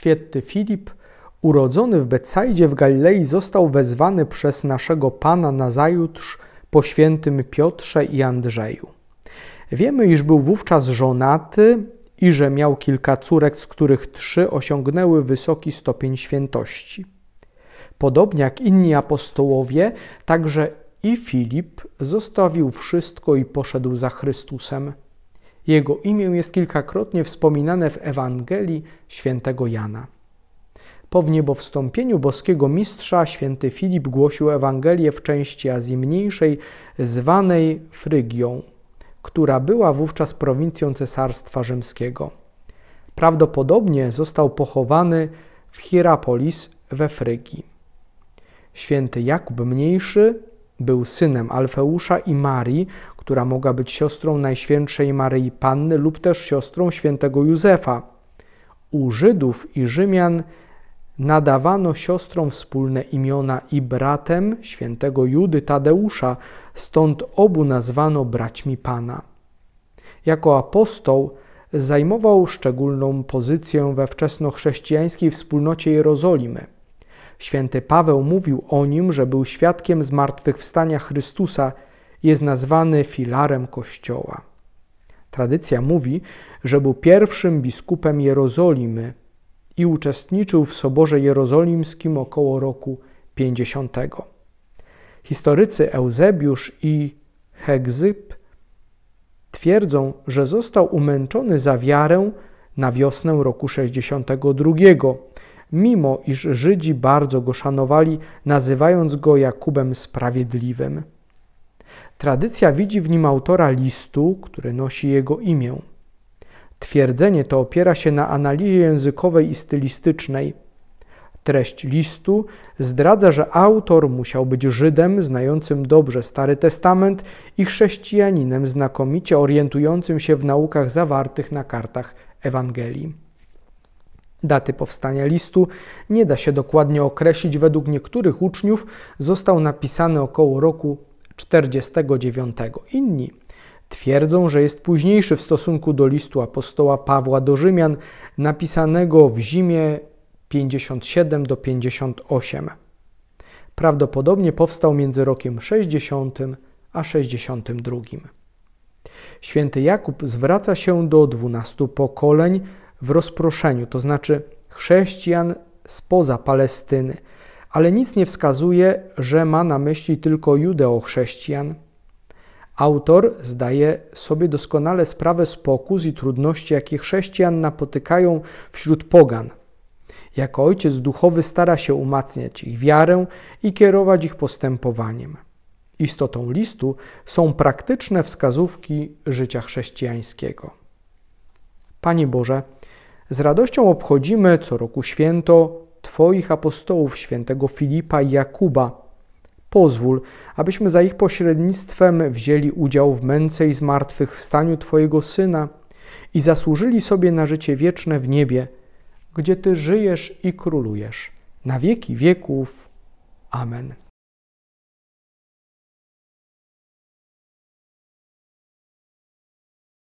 święty Filip, urodzony w Betsajdzie w Galilei, został wezwany przez naszego Pana na zajutrz po świętym Piotrze i Andrzeju. Wiemy, iż był wówczas żonaty i że miał kilka córek, z których trzy osiągnęły wysoki stopień świętości. Podobnie jak inni apostołowie, także i Filip zostawił wszystko i poszedł za Chrystusem. Jego imię jest kilkakrotnie wspominane w Ewangelii świętego Jana. Po wniebowstąpieniu boskiego mistrza święty Filip głosił Ewangelię w części Azji Mniejszej, zwanej Frygią, która była wówczas prowincją Cesarstwa Rzymskiego. Prawdopodobnie został pochowany w Hierapolis we Frygii. Święty Jakub Mniejszy był synem Alfeusza i Marii, która mogła być siostrą Najświętszej Maryi Panny lub też siostrą świętego Józefa. U Żydów i Rzymian nadawano siostrom wspólne imiona i bratem świętego Judy Tadeusza, stąd obu nazwano braćmi Pana. Jako apostoł zajmował szczególną pozycję we wczesnochrześcijańskiej wspólnocie Jerozolimy. Święty Paweł mówił o nim, że był świadkiem zmartwychwstania Chrystusa, jest nazwany filarem Kościoła. Tradycja mówi, że był pierwszym biskupem Jerozolimy i uczestniczył w Soborze Jerozolimskim około roku 50. Historycy Eusebiusz i Hegzyp twierdzą, że został umęczony za wiarę na wiosnę roku 62, mimo iż Żydzi bardzo go szanowali, nazywając go Jakubem Sprawiedliwym. Tradycja widzi w nim autora listu, który nosi jego imię. Twierdzenie to opiera się na analizie językowej i stylistycznej. Treść listu zdradza, że autor musiał być Żydem znającym dobrze Stary Testament i chrześcijaninem znakomicie orientującym się w naukach zawartych na kartach Ewangelii. Daty powstania listu nie da się dokładnie określić. Według niektórych uczniów został napisany około roku 49. Inni twierdzą, że jest późniejszy w stosunku do listu apostoła Pawła do Rzymian, napisanego w zimie 57 do 58. Prawdopodobnie powstał między rokiem 60 a 62. Święty Jakub zwraca się do dwunastu pokoleń w rozproszeniu, to znaczy chrześcijan spoza Palestyny, ale nic nie wskazuje, że ma na myśli tylko judeo-chrześcijan. Autor zdaje sobie doskonale sprawę z pokus i trudności, jakie chrześcijan napotykają wśród pogan. Jako ojciec duchowy stara się umacniać ich wiarę i kierować ich postępowaniem. Istotą listu są praktyczne wskazówki życia chrześcijańskiego. Panie Boże, z radością obchodzimy co roku święto Twoich apostołów, świętego Filipa i Jakuba. Pozwól, abyśmy za ich pośrednictwem wzięli udział w męce i zmartwychwstaniu Twojego Syna i zasłużyli sobie na życie wieczne w niebie, gdzie Ty żyjesz i królujesz na wieki wieków. Amen.